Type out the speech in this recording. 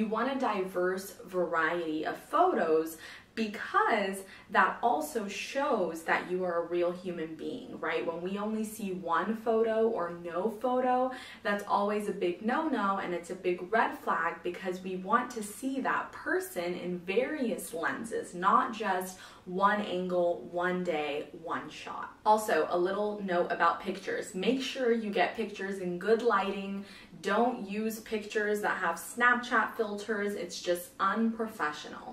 You want a diverse variety of photos because that also shows that you are a real human being, right? When we only see one photo or no photo, that's always a big no no and it's a big red flag because we want to see that person in various lenses, not just one angle, one day, one shot. Also, a little note about pictures. Make sure you get pictures in good lighting. Don't use pictures that have Snapchat filters. It's just unprofessional.